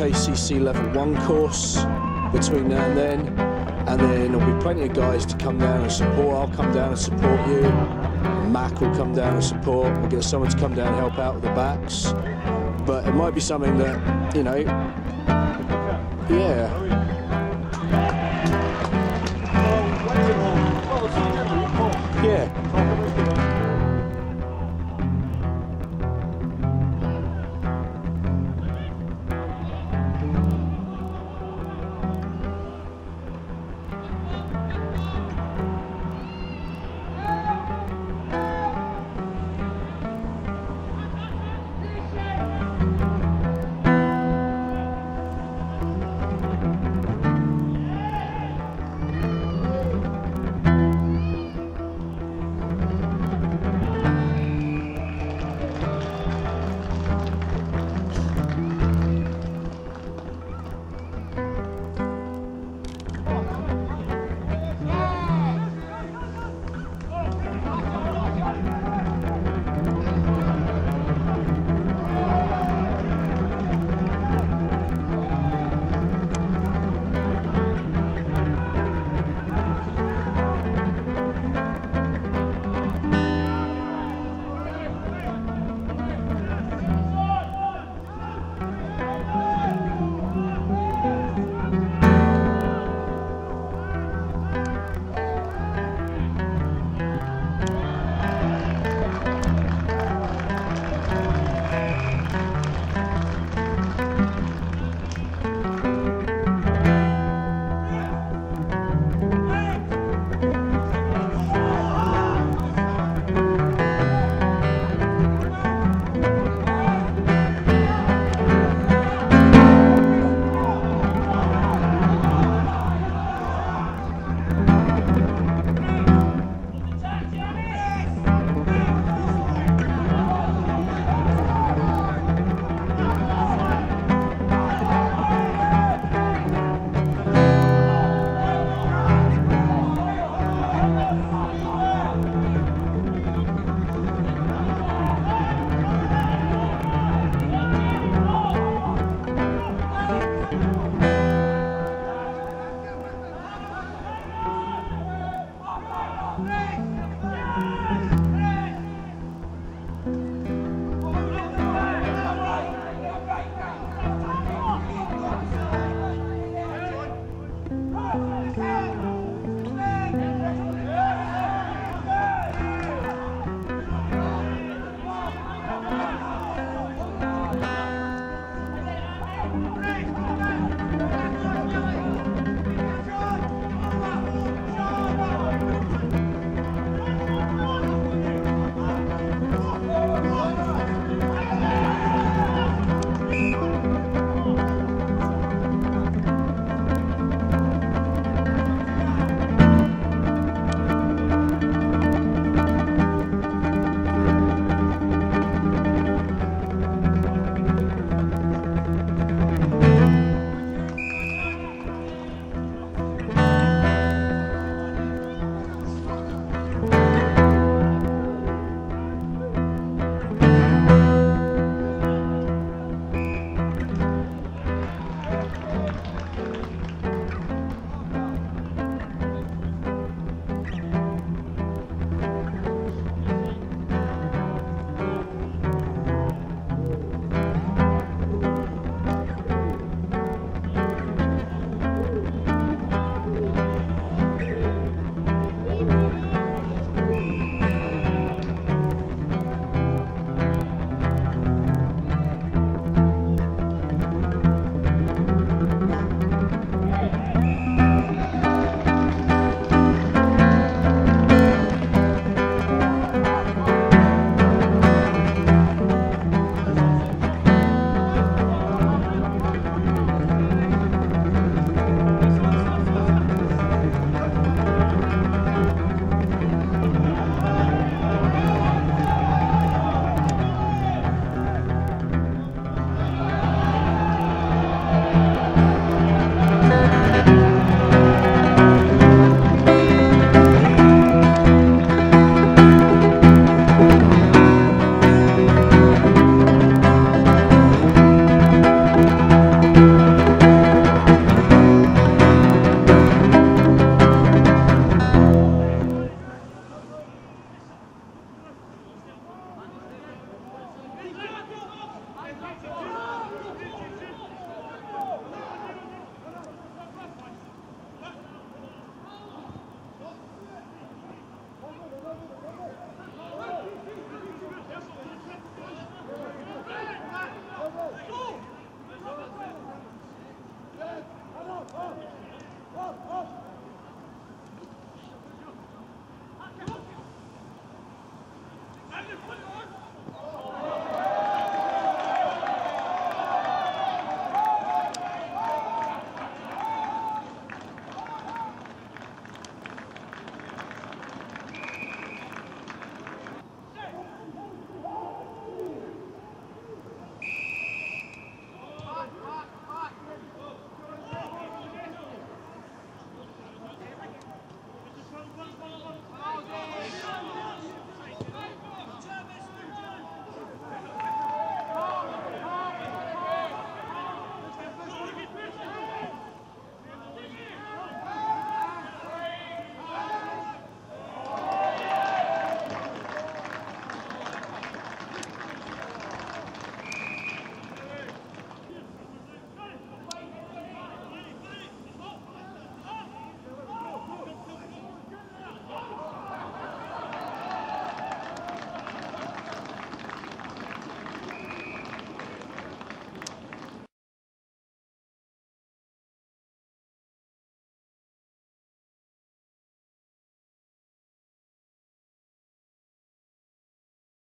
UKCC level one course between now and then. And then there'll be plenty of guys to come down and support. I'll come down and support you. Mac will come down and support. We'll get someone to come down and help out with the backs. But it might be something that, you know, yeah. Yeah.